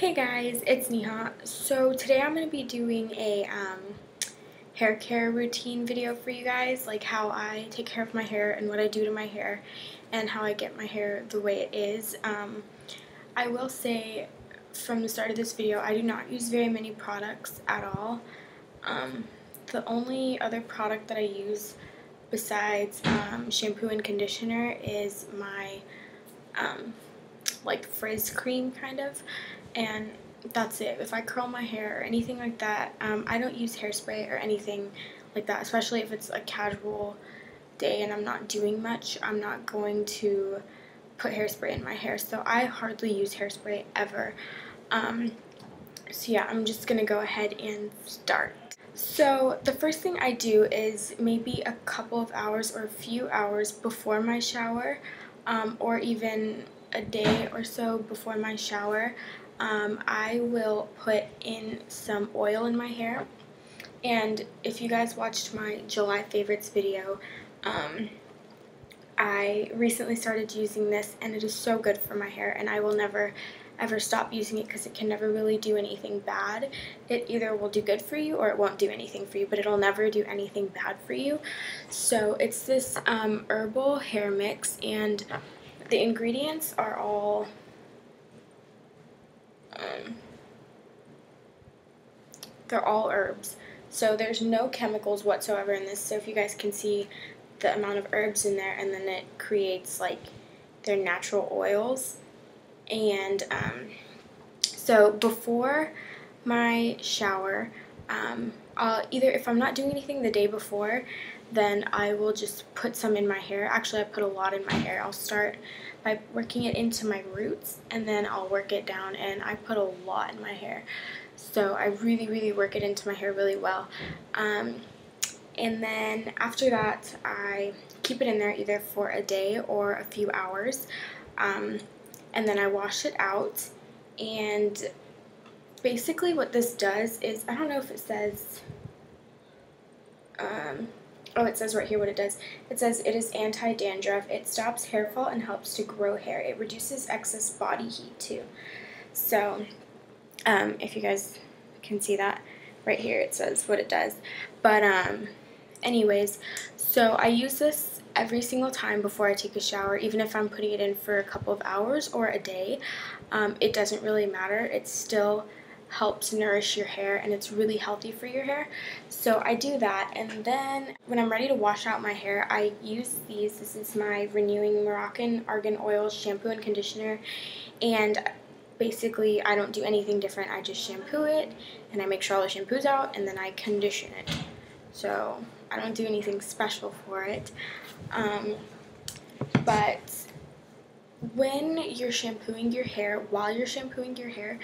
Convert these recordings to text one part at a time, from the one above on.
Hey guys, it's Neha. So today I'm going to be doing a um, hair care routine video for you guys, like how I take care of my hair and what I do to my hair and how I get my hair the way it is. Um, I will say from the start of this video, I do not use very many products at all. Um, the only other product that I use besides um, shampoo and conditioner is my um, like frizz cream kind of and that's it. If I curl my hair or anything like that, um, I don't use hairspray or anything like that, especially if it's a casual day and I'm not doing much. I'm not going to put hairspray in my hair, so I hardly use hairspray ever. Um, so yeah, I'm just going to go ahead and start. So the first thing I do is maybe a couple of hours or a few hours before my shower um, or even a day or so before my shower, um, I will put in some oil in my hair. And if you guys watched my July favorites video, um, I recently started using this and it is so good for my hair and I will never ever stop using it because it can never really do anything bad. It either will do good for you or it won't do anything for you, but it'll never do anything bad for you. So it's this um, herbal hair mix and the ingredients are all um, they're all herbs. So there's no chemicals whatsoever in this. So if you guys can see the amount of herbs in there and then it creates like their natural oils. And um, so before my shower, um, I'll either, if I'm not doing anything the day before, then I will just put some in my hair. Actually, I put a lot in my hair. I'll start by working it into my roots and then I'll work it down and I put a lot in my hair. So I really, really work it into my hair really well. Um, and then after that, I keep it in there either for a day or a few hours. Um, and then I wash it out. And basically what this does is, I don't know if it says, um, oh, it says right here what it does. It says it is anti-dandruff. It stops hair fall and helps to grow hair. It reduces excess body heat too. So, um, if you guys can see that right here, it says what it does. But, um, anyways, so I use this every single time before I take a shower, even if I'm putting it in for a couple of hours or a day. Um, it doesn't really matter. It's still helps nourish your hair and it's really healthy for your hair. So I do that and then when I'm ready to wash out my hair, I use these. This is my Renewing Moroccan Argan Oil shampoo and conditioner and basically I don't do anything different. I just shampoo it and I make sure all the shampoo's out and then I condition it. So I don't do anything special for it. Um, but when you're shampooing your hair, while you're shampooing your hair,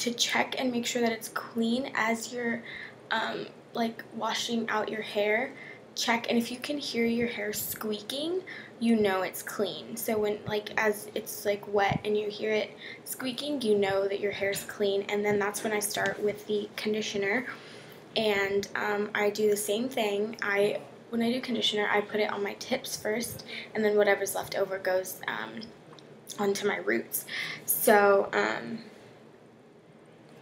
to check and make sure that it's clean as you're um, like washing out your hair. Check and if you can hear your hair squeaking you know it's clean. So when like as it's like wet and you hear it squeaking you know that your hair's clean. And then that's when I start with the conditioner. And um, I do the same thing. I when I do conditioner I put it on my tips first and then whatever's left over goes um, onto my roots. So um,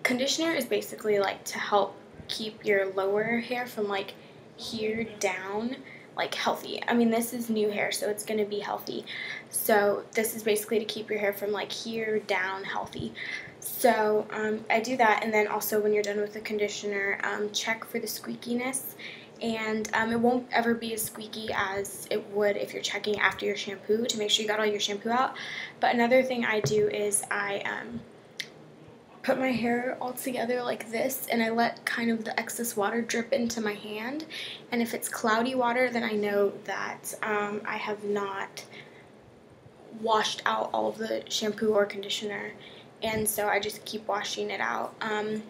conditioner is basically like to help keep your lower hair from like here down like healthy. I mean, this is new hair, so it's going to be healthy. So this is basically to keep your hair from like here down healthy. So um, I do that, and then also when you're done with the conditioner, um, check for the squeakiness. And um, it won't ever be as squeaky as it would if you're checking after your shampoo to make sure you got all your shampoo out. But another thing I do is I um, put my hair all together like this and I let kind of the excess water drip into my hand. And if it's cloudy water then I know that um, I have not washed out all of the shampoo or conditioner. And so I just keep washing it out. Um,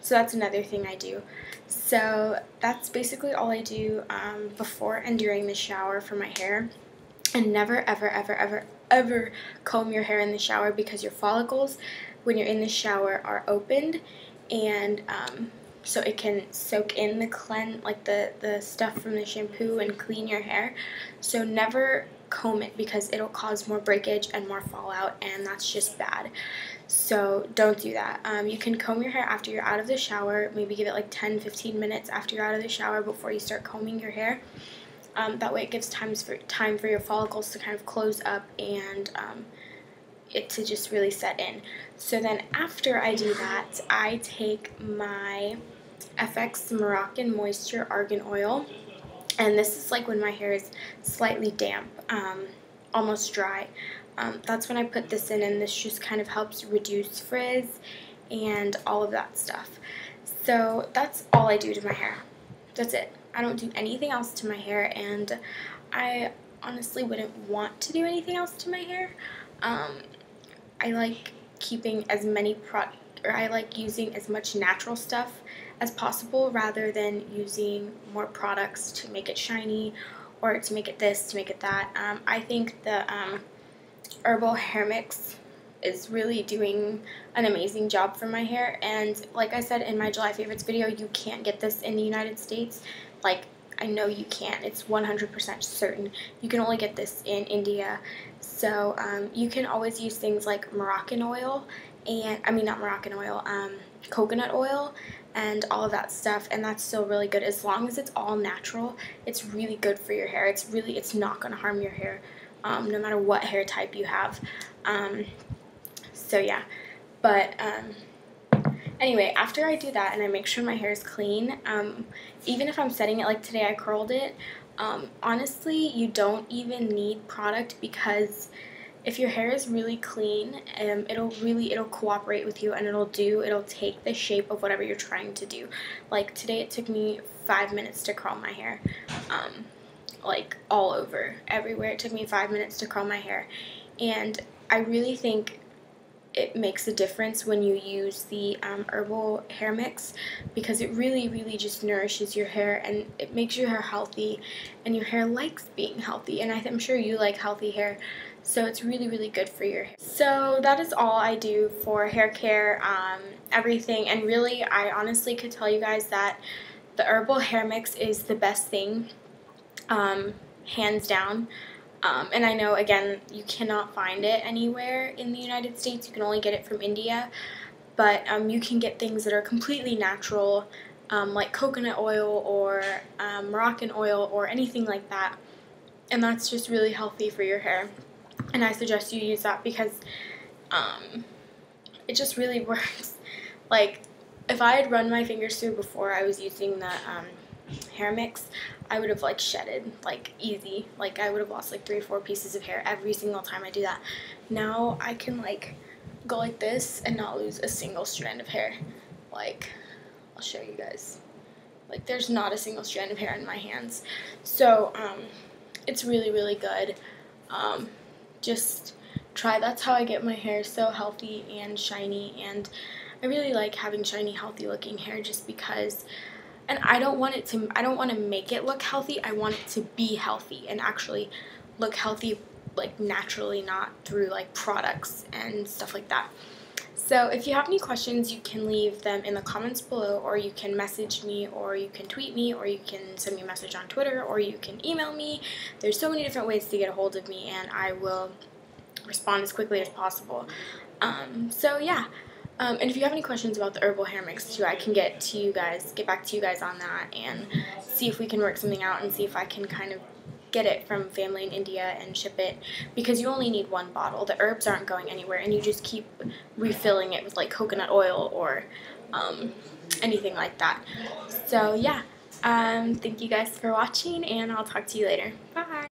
so that's another thing I do. So that's basically all I do um, before and during the shower for my hair. And never ever ever ever ever comb your hair in the shower because your follicles when you're in the shower are opened and um, so it can soak in the clean like the the stuff from the shampoo and clean your hair so never comb it because it'll cause more breakage and more fallout and that's just bad So don't do that. Um, you can comb your hair after you're out of the shower. Maybe give it like 10-15 minutes after you're out of the shower before you start combing your hair. Um, that way it gives times for, time for your follicles to kind of close up and um, it to just really set in. So then after I do that, I take my FX Moroccan Moisture Argan Oil. And this is like when my hair is slightly damp, um, almost dry. Um, that's when I put this in and this just kind of helps reduce frizz and all of that stuff. So that's all I do to my hair. That's it. I don't do anything else to my hair and I honestly wouldn't want to do anything else to my hair. Um, I like keeping as many pro or I like using as much natural stuff as possible rather than using more products to make it shiny or to make it this, to make it that. Um, I think the um, herbal hair mix is really doing an amazing job for my hair and like I said in my July favorites video you can't get this in the United States like I know you can't. It's 100% certain. You can only get this in India. So um, you can always use things like Moroccan oil and I mean not Moroccan oil um, coconut oil and all of that stuff and that's still really good. As long as it's all natural it's really good for your hair. It's really it's not going to harm your hair um, no matter what hair type you have. Um, so yeah, but um, anyway, after I do that and I make sure my hair is clean, um, even if I'm setting it like today I curled it, um, honestly you don't even need product because if your hair is really clean, um, it'll really, it'll cooperate with you and it'll do, it'll take the shape of whatever you're trying to do. Like today it took me five minutes to curl my hair. Um, like all over, everywhere. It took me five minutes to curl my hair. And I really think it makes a difference when you use the um, herbal hair mix because it really, really just nourishes your hair and it makes your hair healthy and your hair likes being healthy. And I'm sure you like healthy hair. So it's really, really good for your hair. So that is all I do for hair care, um, everything. And really, I honestly could tell you guys that the herbal hair mix is the best thing um, hands down. Um, and I know, again, you cannot find it anywhere in the United States. You can only get it from India. But um, you can get things that are completely natural, um, like coconut oil or um, Moroccan oil or anything like that. And that's just really healthy for your hair. And I suggest you use that because um, it just really works. Like, if I had run my fingers through before I was using the um, hair mix, I would have like shedded like easy. Like I would have lost like three or four pieces of hair every single time I do that. Now I can like go like this and not lose a single strand of hair. Like I'll show you guys. Like there's not a single strand of hair in my hands. So um, it's really really good. Um, just try. That's how I get my hair so healthy and shiny and I really like having shiny healthy looking hair just because and I don't want it to I don't want to make it look healthy. I want it to be healthy and actually look healthy like naturally, not through like products and stuff like that. So if you have any questions, you can leave them in the comments below or you can message me or you can tweet me or you can send me a message on Twitter or you can email me. There's so many different ways to get a hold of me and I will respond as quickly as possible. Um, so yeah. Um, and if you have any questions about the herbal hair mix too, I can get to you guys, get back to you guys on that and see if we can work something out and see if I can kind of get it from family in India and ship it because you only need one bottle. The herbs aren't going anywhere and you just keep refilling it with like coconut oil or um, anything like that. So yeah, um, thank you guys for watching and I'll talk to you later. Bye!